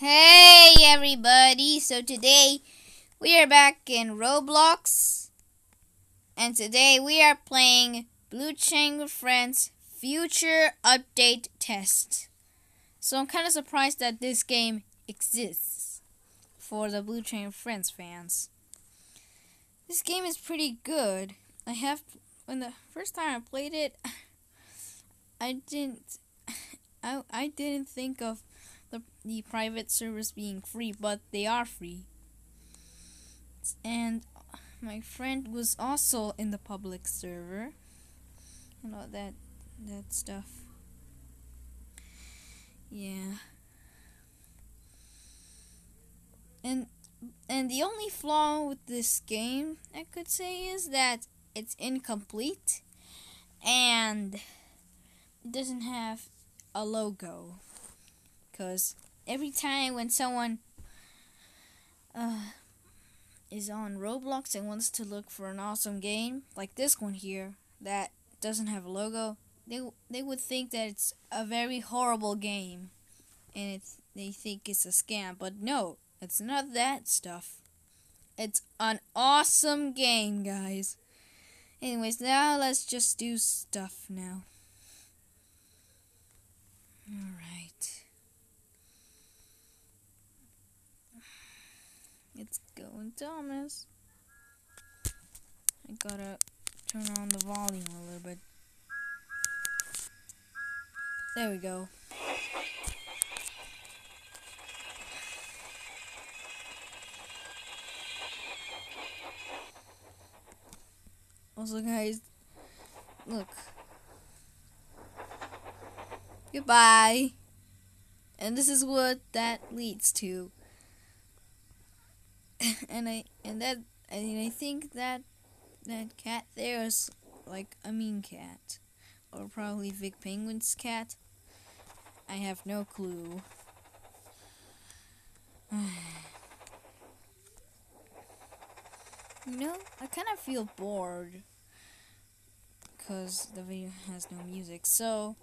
Hey everybody! So today we are back in Roblox and today we are playing Blue Train Friends Future Update Test. So I'm kind of surprised that this game exists for the Blue Train Friends fans. This game is pretty good. I have when the first time I played it I didn't I I didn't think of the, the private servers being free, but they are free. And my friend was also in the public server. You know that that stuff. Yeah. And and the only flaw with this game I could say is that it's incomplete and it doesn't have a logo because every time when someone uh, is on Roblox and wants to look for an awesome game like this one here that doesn't have a logo, they they would think that it's a very horrible game, and it's they think it's a scam. But no, it's not that stuff. It's an awesome game, guys. Anyways, now let's just do stuff now. Alright. It's going Thomas. I gotta turn on the volume a little bit. There we go. Also guys, look. Goodbye. And this is what that leads to. and I and that and I think that that cat there is like a mean cat. Or probably Vic Penguin's cat. I have no clue. you know, I kind of feel bored because the video has no music. So,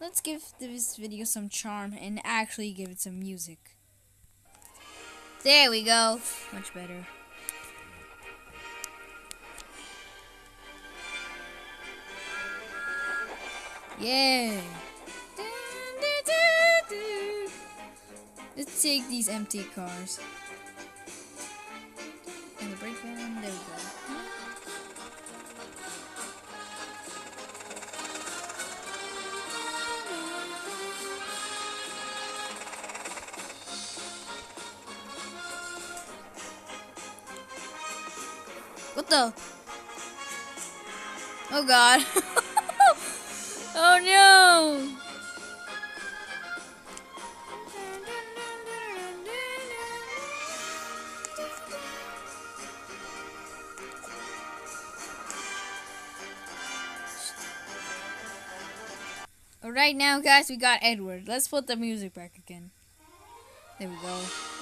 let's give this video some charm and actually give it some music. There we go. Much better. Yeah. Let's take these empty cars. The? Oh god. oh no! Right now guys, we got Edward. Let's put the music back again. There we go.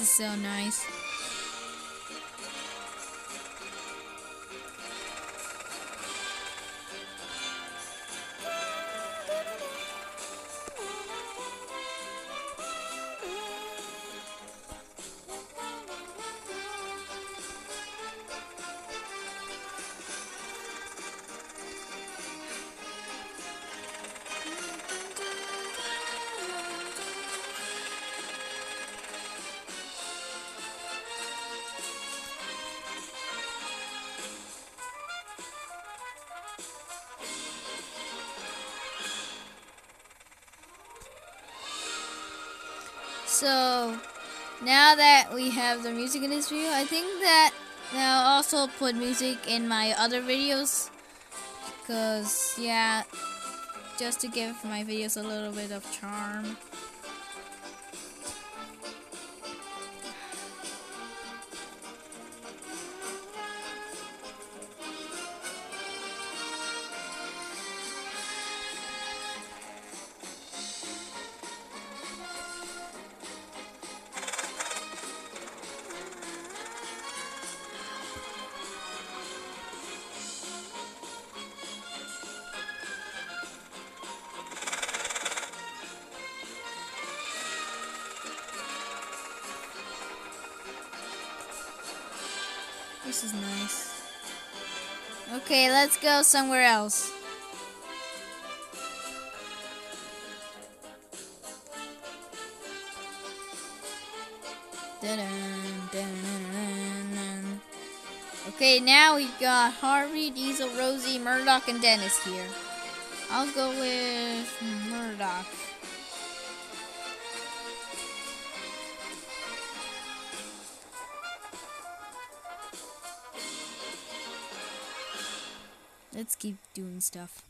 Is so nice. So, now that we have the music in this video, I think that I'll also put music in my other videos. Because, yeah, just to give my videos a little bit of charm. Is nice. Okay, let's go somewhere else. Okay, now we've got Harvey, Diesel, Rosie, Murdock, and Dennis here. I'll go with Murdock. Let's keep doing stuff.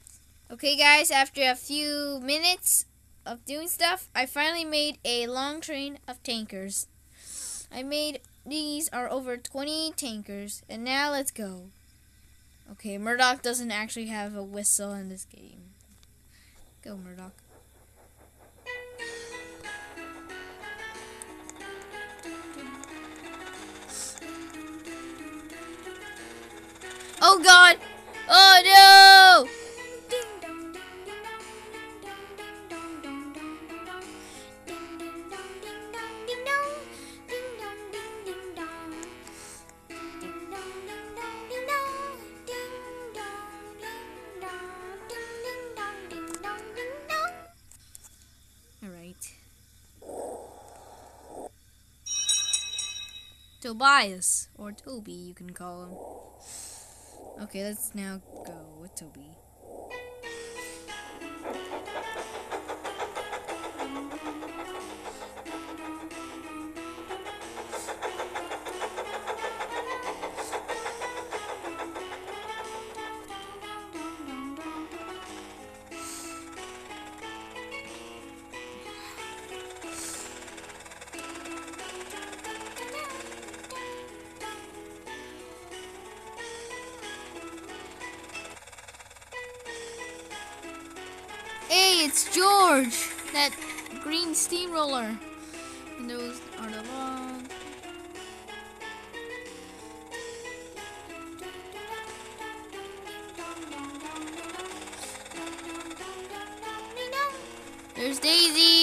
Okay guys, after a few minutes of doing stuff, I finally made a long train of tankers. I made these are over 20 tankers, and now let's go. Okay, Murdock doesn't actually have a whistle in this game. Go, Murdock. Oh god! Oh no! Tobias, or Toby, you can call him. Okay, let's now go with Toby. It's George, that green steamroller. And those are the long. There's Daisy.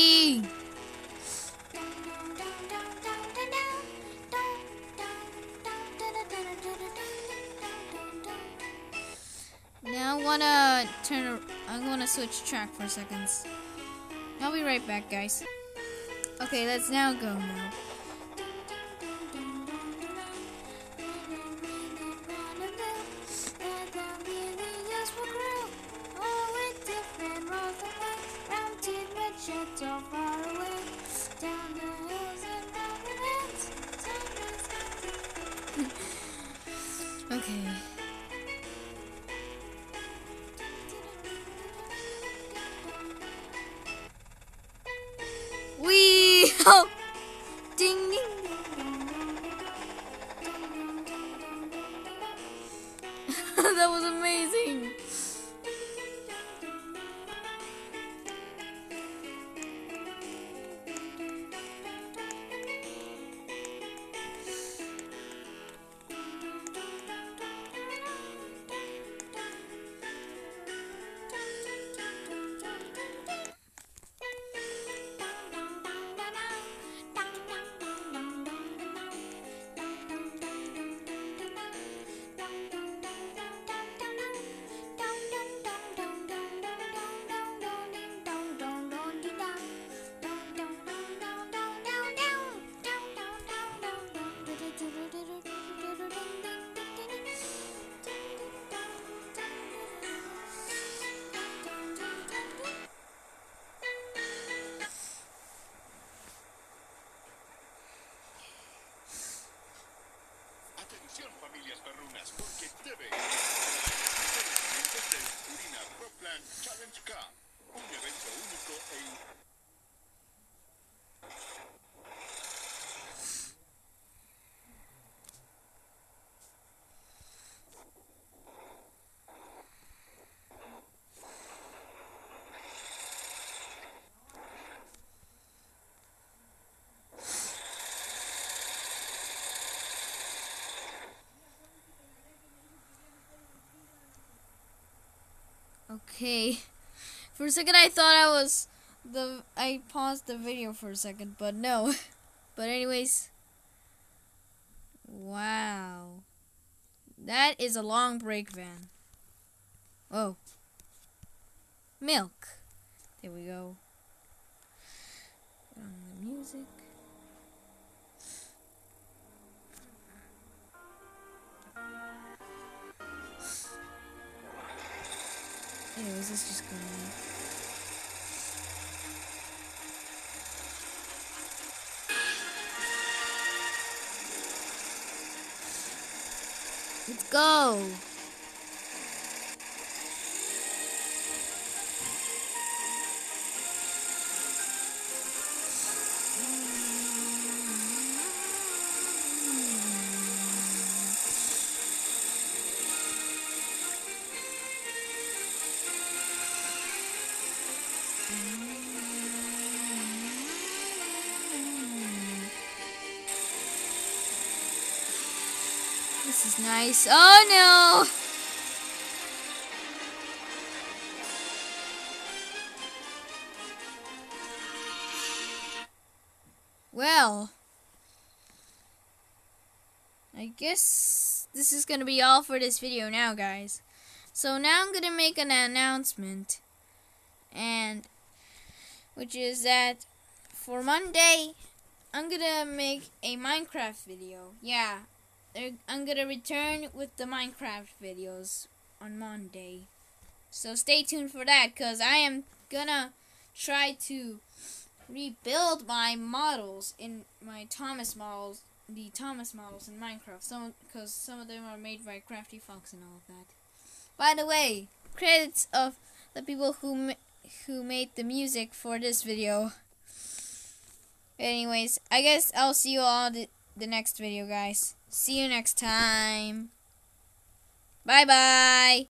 Gonna switch track for seconds. I'll be right back, guys. Okay, let's now go now. Atención familias perrunas, porque debe del Purina Proplan Challenge Cup, un evento único e Okay. For a second I thought I was the I paused the video for a second, but no. But anyways, wow. That is a long brake van. Oh. Milk. There we go. Music. Anyways, let's just go now. Let's go. This is nice. Oh no! Well, I guess this is going to be all for this video now, guys. So now I'm going to make an announcement, and which is that for Monday, I'm to make a Minecraft video. Yeah, er, I'm gonna return with the Minecraft videos on Monday. So stay tuned for that because I am gonna try to rebuild my models in my Thomas models, the Thomas models in Minecraft. Some because some of them are made by Crafty Fox and all of that. By the way, credits of the people who who made the music for this video. Anyways, I guess I'll see you all the, the next video, guys. See you next time. Bye bye.